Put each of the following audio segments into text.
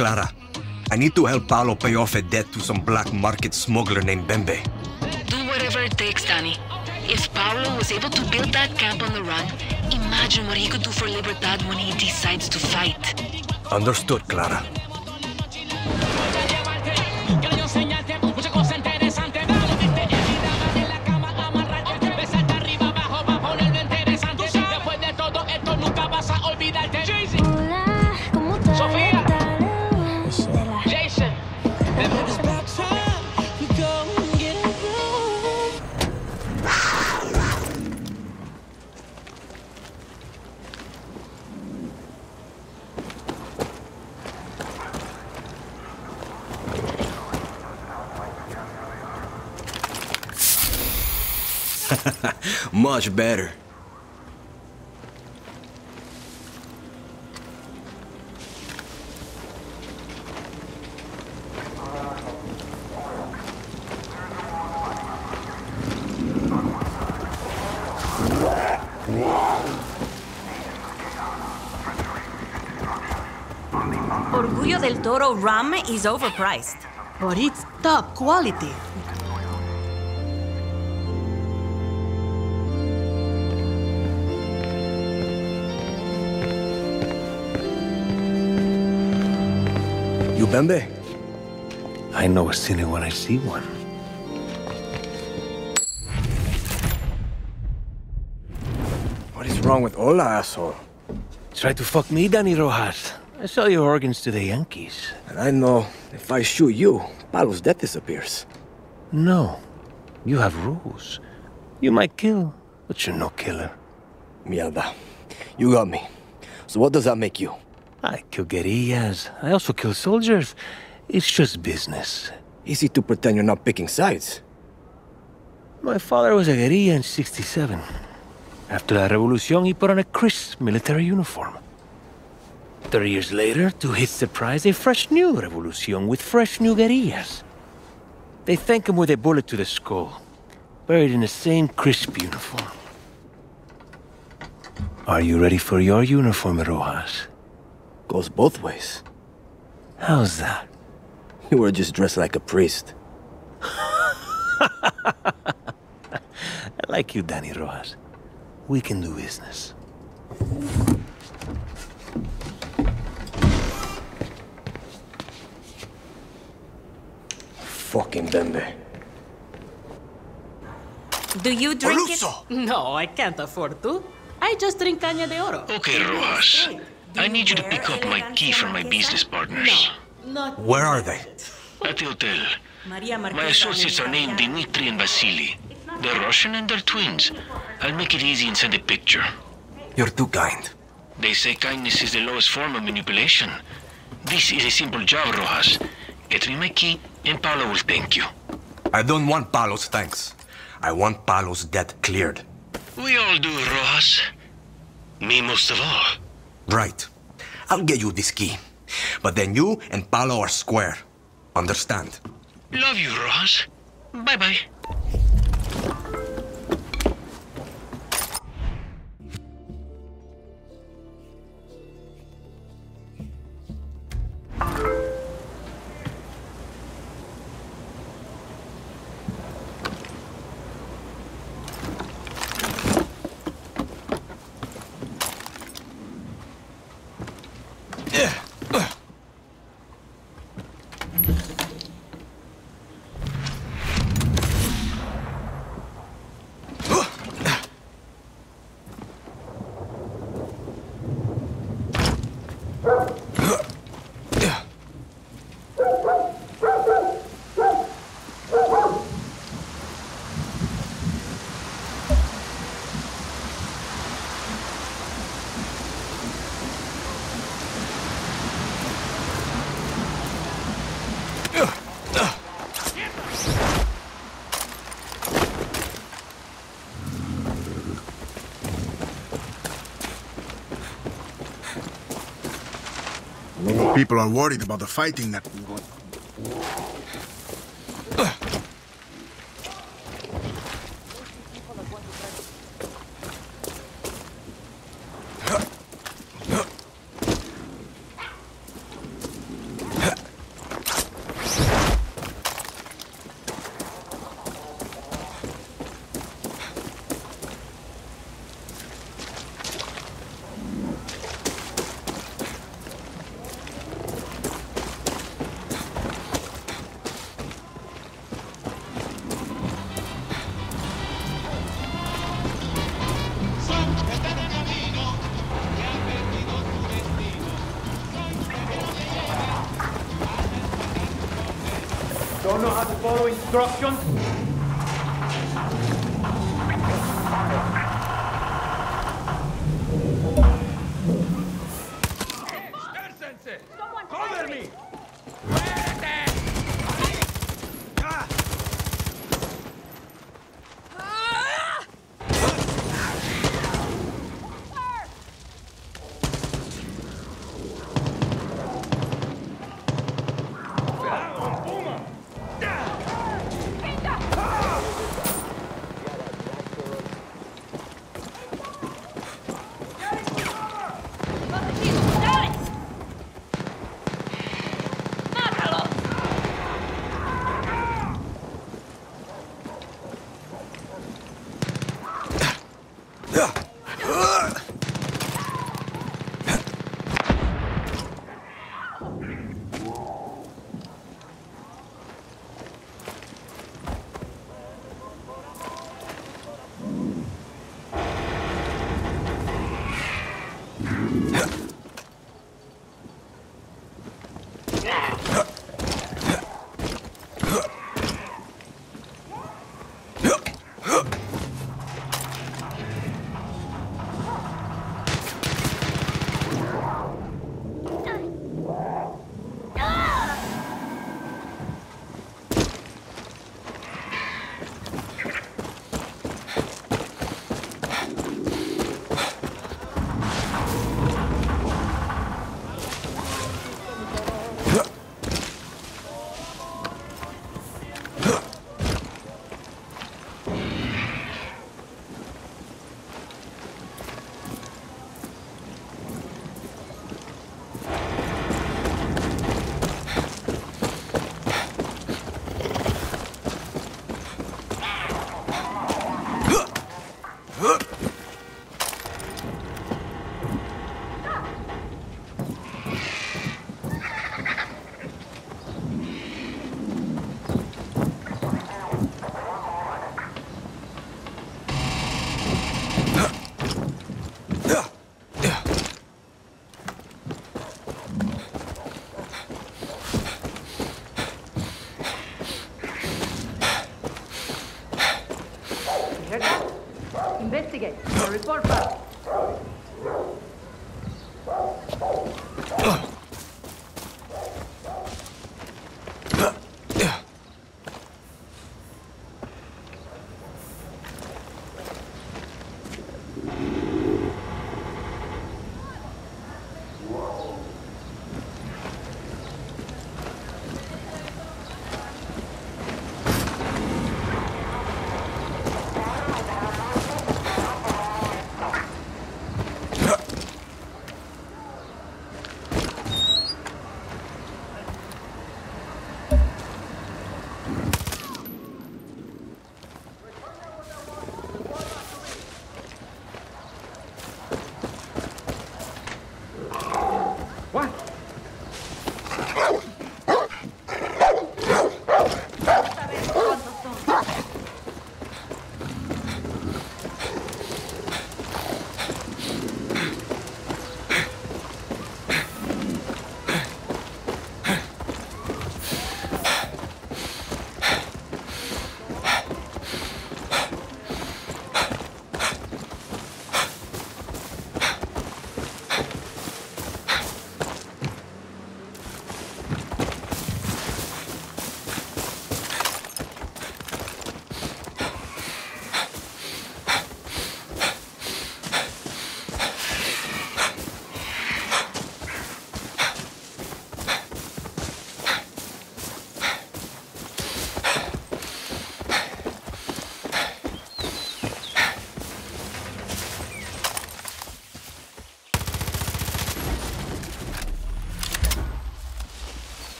Clara, I need to help Paolo pay off a debt to some black market smuggler named Bembe. Do whatever it takes, Dani. If Paolo was able to build that camp on the run, imagine what he could do for Libertad when he decides to fight. Understood, Clara. Much better. Orgullo del Toro rum is overpriced. But it's top quality. Bembe? I know a sinner when I see one. What is wrong with Ola, asshole? Try to fuck me, Dani Rojas. I sell your organs to the Yankees. And I know if I shoot you, Paolo's death disappears. No. You have rules. You might kill, but you're no killer. Mierda. You got me. So what does that make you? Ah, I kill guerrillas. I ah, also kill soldiers. It's just business. Easy to pretend you're not picking sides. My father was a guerrilla in 67. After la revolution, he put on a crisp military uniform. Thirty years later, to his surprise, a fresh new revolution with fresh new guerrillas. They thank him with a bullet to the skull, buried in the same crisp uniform. Are you ready for your uniform, Rojas? Goes both ways. How's that? You were just dressed like a priest. I like you, Dani Rojas. We can do business. Fucking Bembe. Do you drink it? No, I can't afford to. I just drink caña de oro. Okay, Rojas. I need you to pick up my key from my business partners. Not Where are they? At the hotel. My associates are named Dmitri and Vasily. They're Russian and they're twins. I'll make it easy and send a picture. You're too kind. They say kindness is the lowest form of manipulation. This is a simple job, Rojas. Get me my key, and Paolo will thank you. I don't want Paolo's thanks. I want Paolo's debt cleared. We all do, Rojas. Me most of all. Right. I'll get you this key. But then you and Paolo are square. Understand? Love you, Ross. Bye-bye. People are worried about the fighting that Don't know how to follow instructions?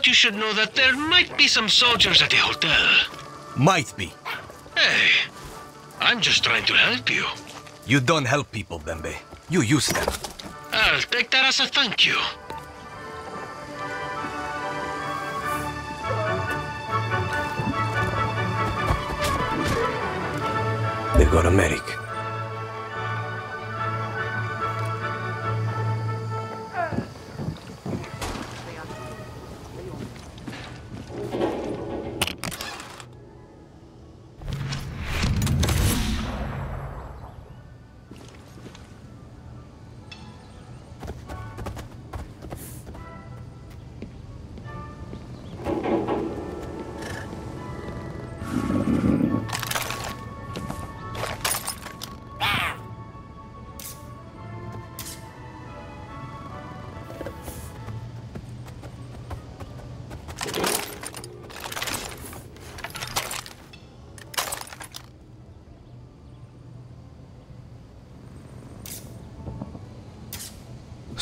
Thought you should know that there might be some soldiers at the hotel. Might be. Hey, I'm just trying to help you. You don't help people, Bembe. You use them. I'll take that as a thank you. They got a medic.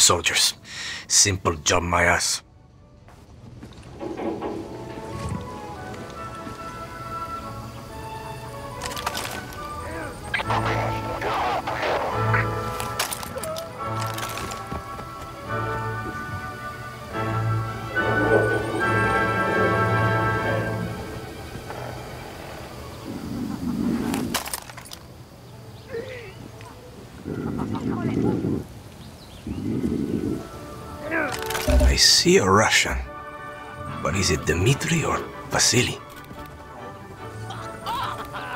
Soldiers. Simple job, my ass. See a Russian. But is it Dmitri or Vasily?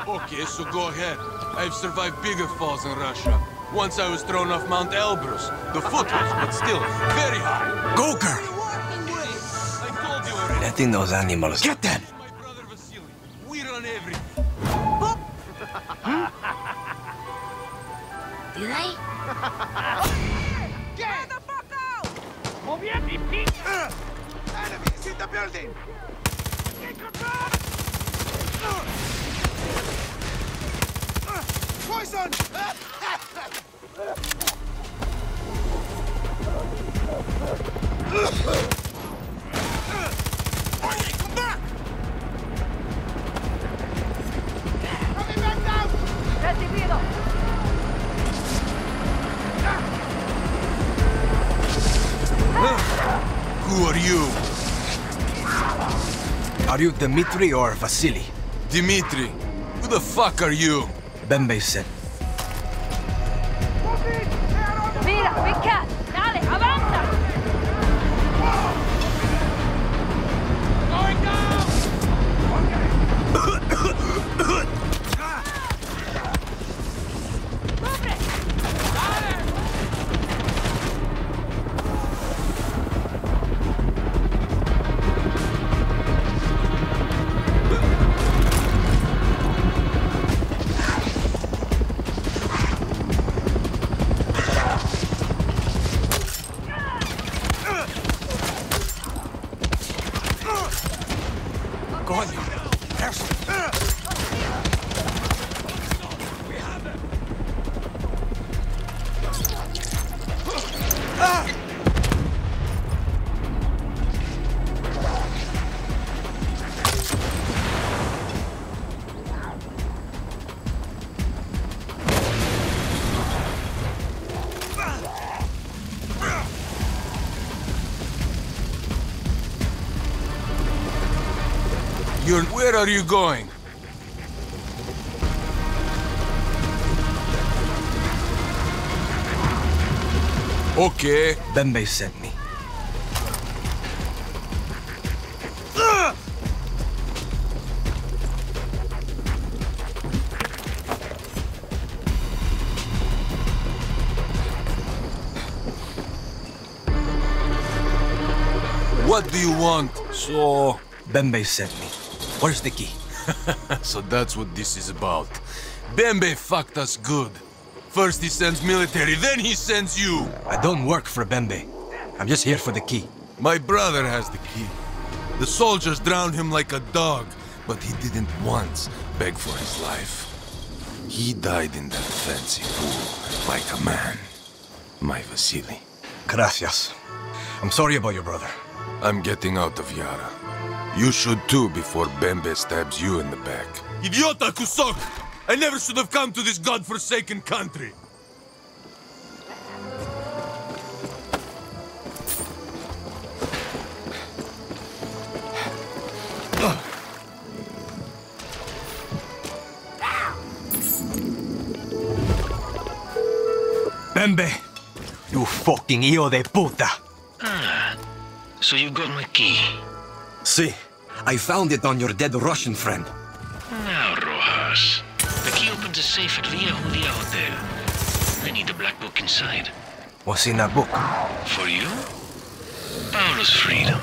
Okay, so go ahead. I've survived bigger falls in Russia. Once I was thrown off Mount Elbrus. The foothills, but still, very high. Go, girl! I told you. Letting those animals get them! You? Are you Dmitri or Vasily? Dimitri. Who the fuck are you? Bembe said. You're. Where are you going? Okay. Bembe sent me. What do you want? So, Bembe sent me. Where's the key? so that's what this is about. Bembe fucked us good. First he sends military, then he sends you. I don't work for Bembe. I'm just here for the key. My brother has the key. The soldiers drowned him like a dog, but he didn't once beg for his life. He died in that fancy pool like a man. My Vasily. Gracias. I'm sorry about your brother. I'm getting out of Yara. You should too before Bembe stabs you in the back. Idiota Kusok! I never should have come to this godforsaken country! Bembe! You fucking hijo de puta! Ah, so you got my key. See, I found it on your dead Russian friend. Now, Rojas. The key opens a safe at Via Julia Hotel. I need the black book inside. What's in that book? For you? Paolo's freedom.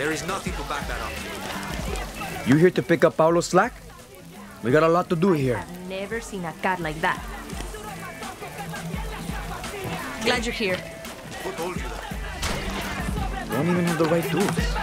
There is nothing to back that up. You here to pick up Paolo's slack? We got a lot to do here. I've never seen a cat like that. Glad you're here. Who told you that? Don't even have the right tools.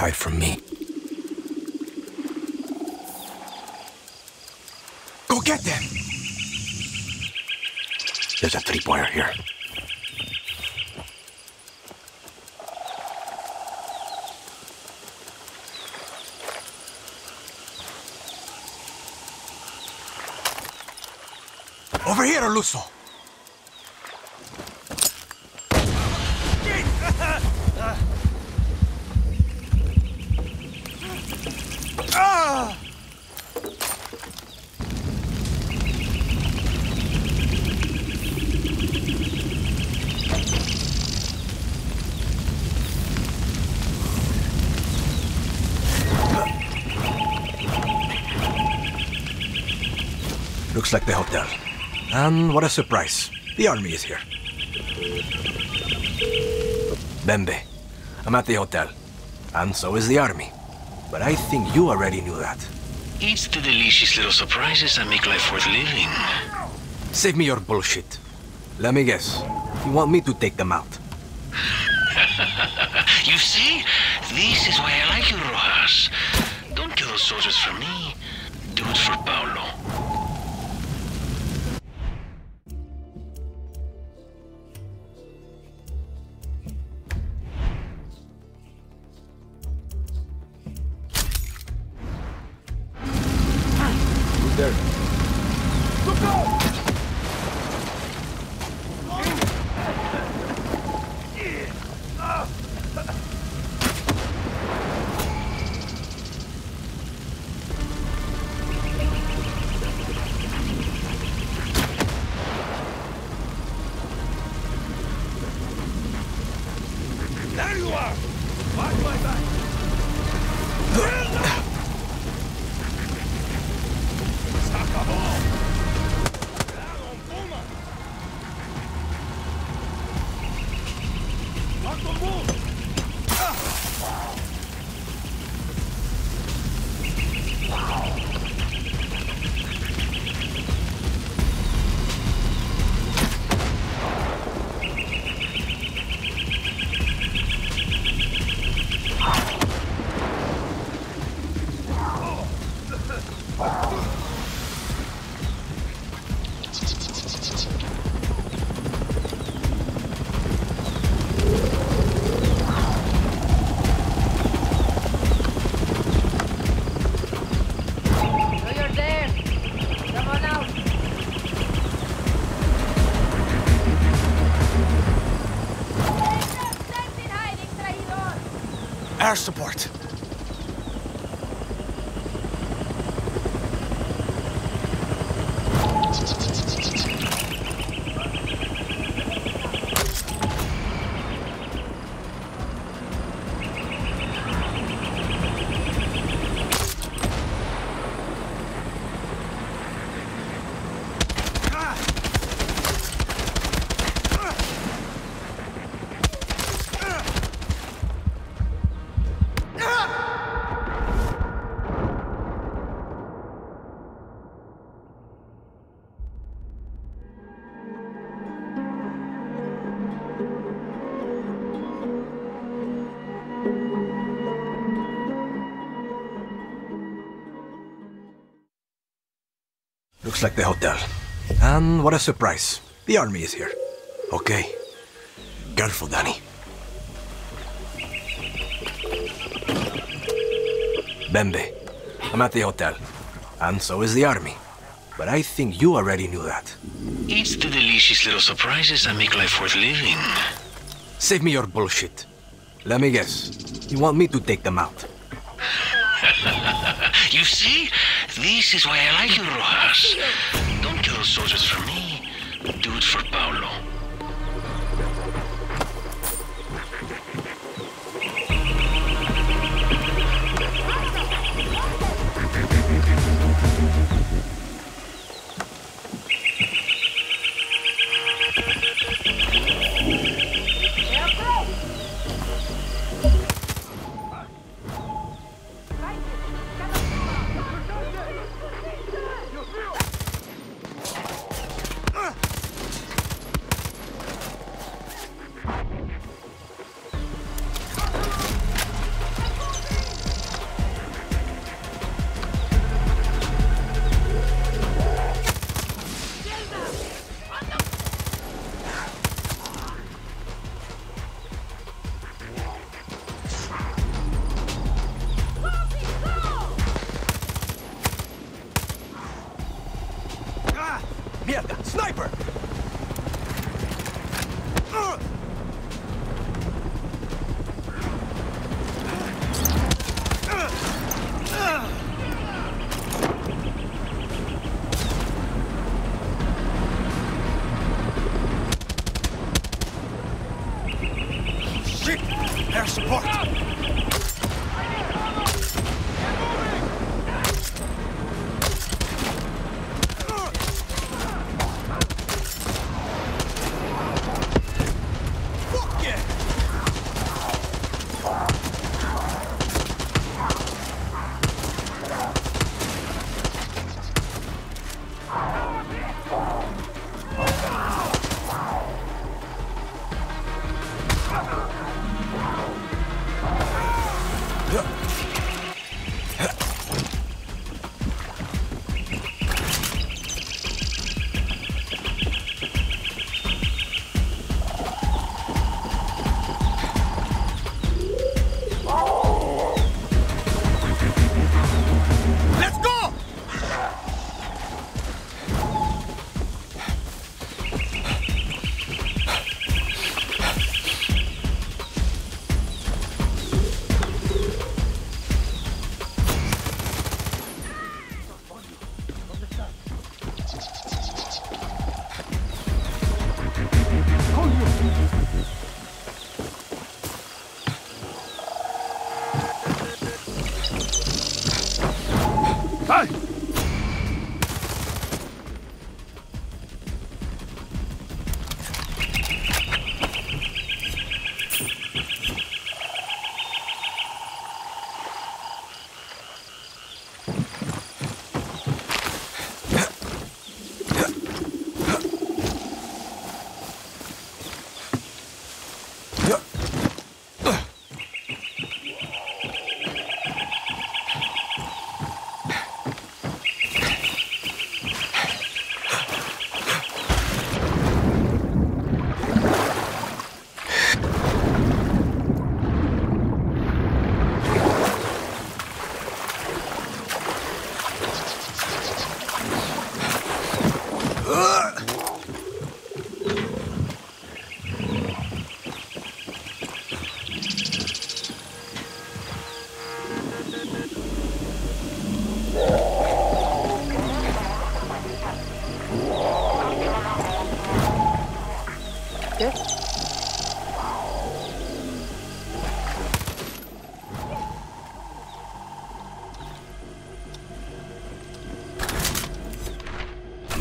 Hide from me. Go get them! There's a three-pointer here. Over here, Luso. Like the hotel. And what a surprise. The army is here. Bembe, I'm at the hotel. And so is the army. But I think you already knew that. It's the delicious little surprises that make life worth living. Save me your bullshit. Let me guess. You want me to take them out? you see? This is why I like you, Rojas. Don't kill those soldiers for me. Do it for Paolo. Wow. Looks like the hotel. And what a surprise. The army is here. Okay. Careful, Dani. Bembe, I'm at the hotel. And so is the army. But I think you already knew that. It's the delicious little surprises that make life worth living. Save me your bullshit. Let me guess. You want me to take them out? you see? This is why I like you, Rojas. Don't kill soldiers for me. Do it for Paolo.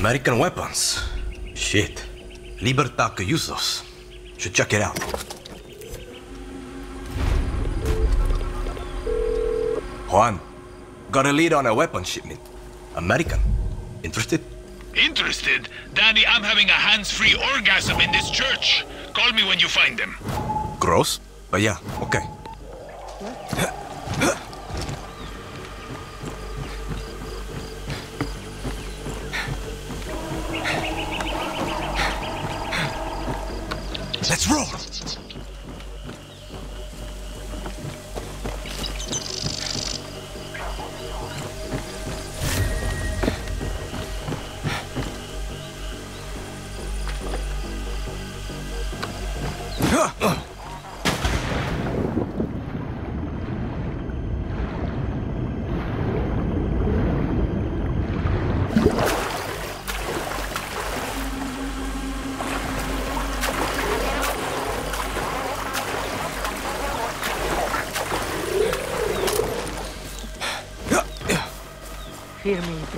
American weapons. Shit. Libertad que usos. Should check it out. Juan, got a lead on a weapon shipment. American. Interested? Interested? Dani, I'm having a hands-free orgasm in this church. Call me when you find them. Gross? But yeah, Let's roll!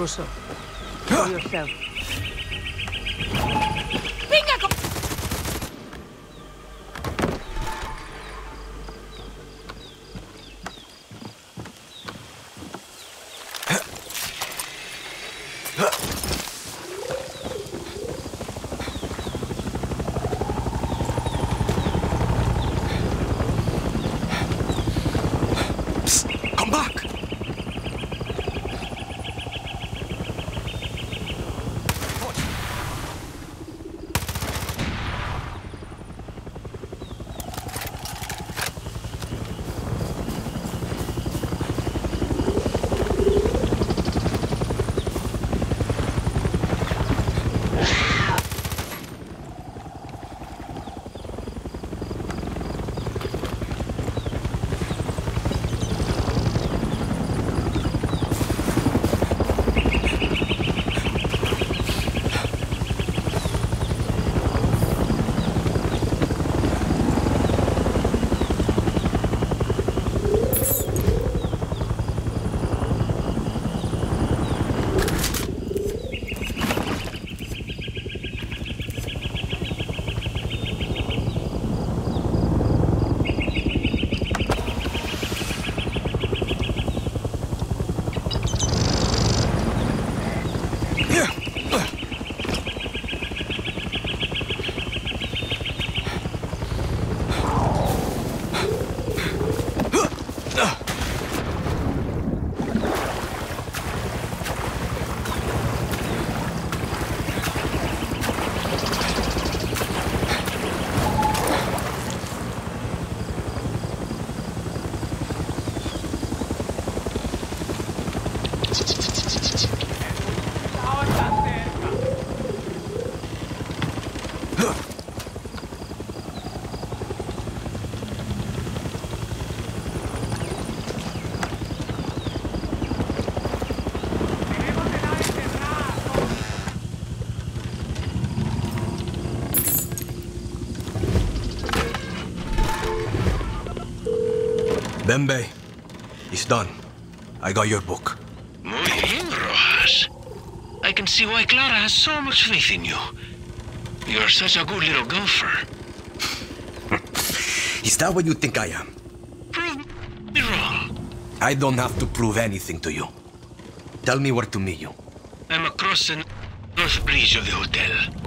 Me. Show yourself. Bembe, it's done. I got your book. Muy bien, Rojas. I can see why Clara has so much faith in you. You're such a good little golfer. Is that what you think I am? Prove me wrong. I don't have to prove anything to you. Tell me where to meet you. I'm across the north bridge of the hotel.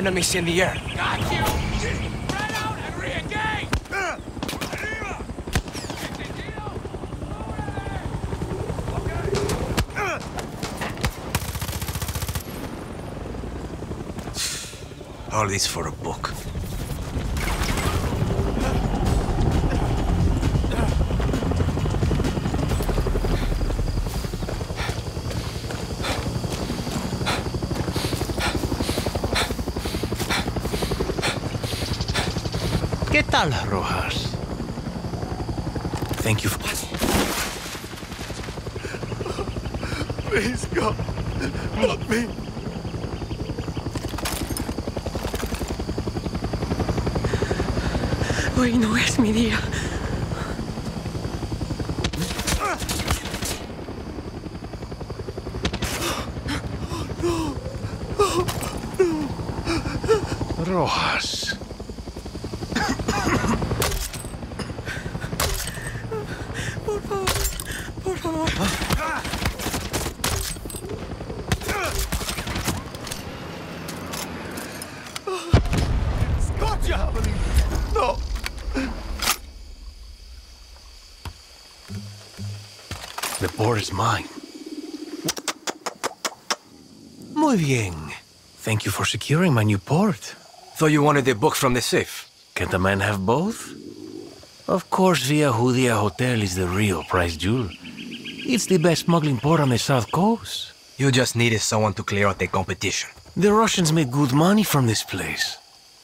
Enemies in the air. Got you! Spread out and re-engage! All this for a book. Tal, Rojas? Thank you for... Please, God. Help me. Hoy no es mi día. Rojas. Por favor, por favor. Scott, you have me. No. The board is mine. Muy bien. Thank you for securing my new port. Thought you wanted the book from the safe. Can't a man have both? Of course, Via Judia Hotel is the real prize jewel. It's the best smuggling port on the south coast. You just needed someone to clear out the competition. The Russians make good money from this place.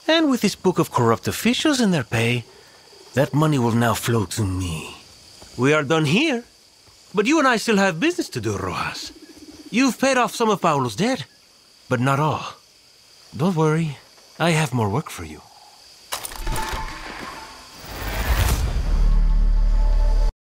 And with this book of corrupt officials in their pay, that money will now flow to me. We are done here. But you and I still have business to do, Rojas. You've paid off some of Paolo's debt, but not all. Don't worry, I have more work for you.